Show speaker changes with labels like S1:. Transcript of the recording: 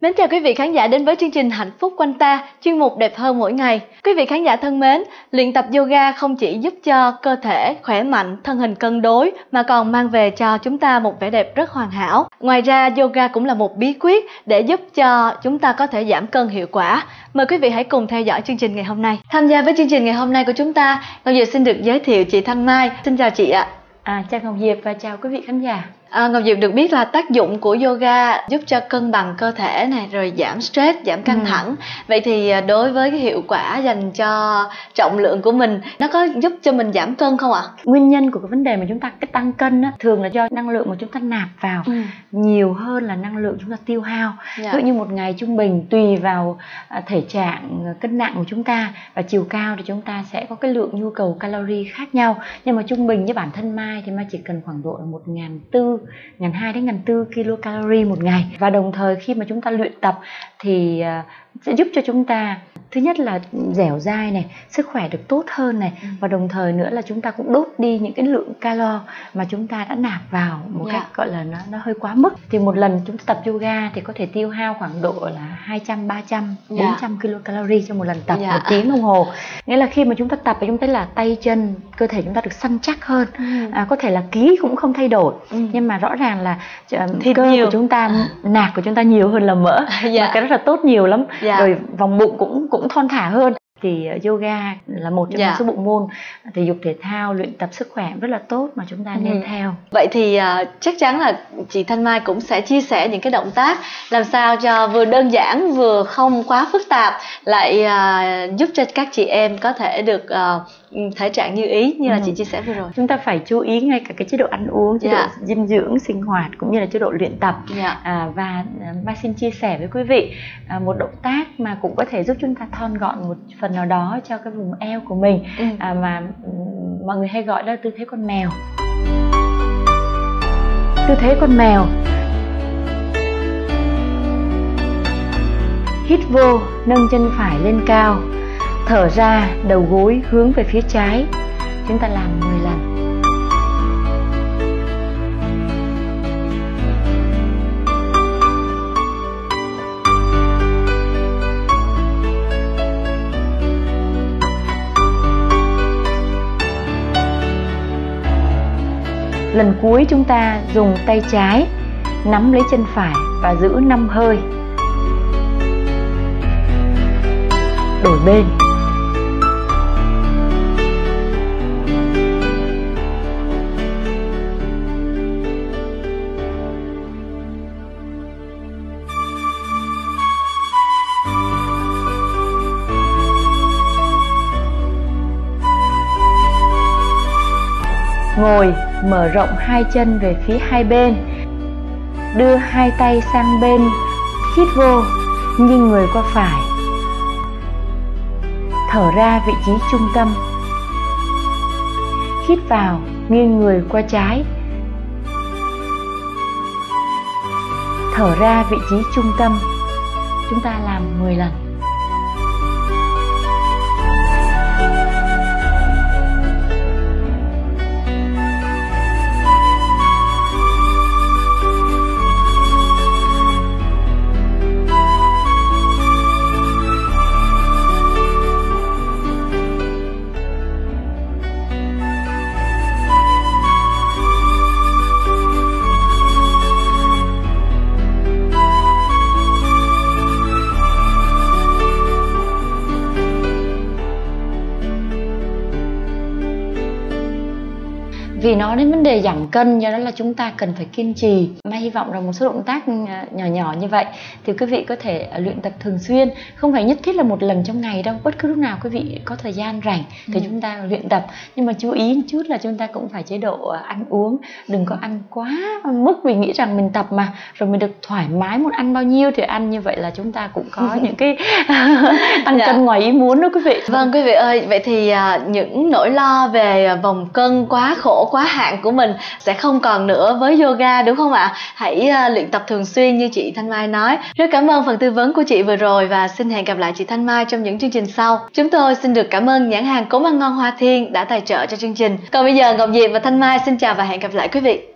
S1: Mến chào quý vị khán giả đến với chương trình Hạnh phúc quanh ta, chuyên mục đẹp hơn mỗi ngày. Quý vị khán giả thân mến, luyện tập yoga không chỉ giúp cho cơ thể khỏe mạnh, thân hình cân đối mà còn mang về cho chúng ta một vẻ đẹp rất hoàn hảo. Ngoài ra, yoga cũng là một bí quyết để giúp cho chúng ta có thể giảm cân hiệu quả. Mời quý vị hãy cùng theo dõi chương trình ngày hôm nay. Tham gia với chương trình ngày hôm nay của chúng ta, Ngọc Diệp xin được giới thiệu chị Thanh Mai. Xin chào chị ạ.
S2: À, chào Ngọc Diệp và chào quý vị khán giả.
S1: À, Ngọc Diệp được biết là tác dụng của yoga giúp cho cân bằng cơ thể này rồi giảm stress, giảm căng ừ. thẳng. Vậy thì à, đối với cái hiệu quả dành cho trọng lượng của mình, nó có giúp cho mình giảm cân không ạ?
S2: Nguyên nhân của cái vấn đề mà chúng ta cái tăng cân á, thường là do năng lượng mà chúng ta nạp vào ừ. nhiều hơn là năng lượng chúng ta tiêu hao. Dạ. Ví dụ như một ngày trung bình tùy vào à, thể trạng à, cân nặng của chúng ta và chiều cao thì chúng ta sẽ có cái lượng nhu cầu calorie khác nhau. Nhưng mà trung bình với bản thân Mai thì Mai chỉ cần khoảng độ là một ngàn tư ngàn hai đến ngàn tư kilocalorie một ngày và đồng thời khi mà chúng ta luyện tập thì à, sẽ giúp cho chúng ta thứ nhất là dẻo dai này sức khỏe được tốt hơn này ừ. và đồng thời nữa là chúng ta cũng đốt đi những cái lượng calo mà chúng ta đã nạp vào một yeah. cách dạ. gọi là nó nó hơi quá mức thì một lần chúng ta tập yoga thì có thể tiêu hao khoảng độ là 200 300 yeah. 400 kilocalorie trong một lần tập yeah. Dạ. một tiếng đồng hồ nghĩa là khi mà chúng ta tập thì chúng thấy là tay chân cơ thể chúng ta được săn chắc hơn ừ. à, có thể là ký cũng không thay đổi ừ. nhưng mà rõ ràng là uh, Thịt cơ nhiều. của chúng ta nạc của chúng ta nhiều hơn là mỡ. Dạ. cái rất là tốt nhiều lắm yeah. rồi vòng bụng cũng cũng thon thả hơn thì ờ, yoga là một trong dạ. số bộ môn thể dục thể thao luyện tập sức khỏe rất là tốt mà chúng ta nên ừ. theo
S1: vậy thì uh, chắc chắn là chị Thanh Mai cũng sẽ chia sẻ những cái động tác làm sao cho vừa đơn giản vừa không quá phức tạp lại uh, giúp cho các chị em có thể được uh, thể trạng như ý như là ừ. chị chia sẻ vừa rồi
S2: chúng ta phải chú ý ngay cả cái chế độ ăn uống chế dạ. độ dinh dưỡng sinh hoạt cũng như là chế độ luyện tập dạ. à, và mai xin chia sẻ với quý vị à, một động tác mà cũng có thể giúp chúng ta thon gọn một phần nào đó cho cái vùng eo của mình. Ừ. à, mà ừ, mọi người hay gọi là tư thế con mèo. Tư thế con mèo. Hít vô nâng chân phải lên cao. Thở ra đầu gối hướng về phía trái. Chúng ta làm 10 lần lần cuối chúng ta dùng tay trái, nắm lấy chân phải và giữ 5 hơi. Đổi bên. Ngồi, mở rộng hai chân về phía hai bên. Đưa hai tay sang bên, hít vô, nghiêng người qua phải. Thở ra vị trí trung tâm. Hít vào, nghiêng người qua trái. Thở ra vị trí trung tâm. Chúng ta làm 10 lần. Vì nó đến vấn đề giảm cân do đó là chúng ta cần phải kiên trì. Mai hy vọng rằng một số động tác à, nhỏ nhỏ như vậy thì quý vị có thể à, luyện tập thường xuyên. Không phải nhất thiết là một lần trong ngày đâu bất cứ lúc nào quý vị có thời gian rảnh thì ừ. chúng ta luyện tập. Nhưng mà chú ý một chút là chúng ta cũng phải chế độ à, ăn uống. Đừng có ăn quá mức vì nghĩ rằng mình tập mà rồi mình được thoải mái muốn ăn bao nhiêu thì ăn. Như vậy là chúng ta cũng có những cái tăng dạ. cân ngoài ý muốn đó quý vị.
S1: Vâng quý vị ơi vậy thì những nỗi lo về vòng cân quá khổ quá hạn của mình sẽ không còn nữa với yoga đúng không ạ? Hãy uh, luyện tập thường xuyên như chị thanh mai nói. Rất cảm ơn phần tư vấn của chị vừa rồi và xin hẹn gặp lại chị thanh mai trong những chương trình sau. Chúng tôi xin được cảm ơn nhãn hàng cố ăn ngon hoa thiên đã tài trợ cho chương trình. Còn bây giờ ngọc diệp và thanh mai xin chào và hẹn gặp lại quý vị.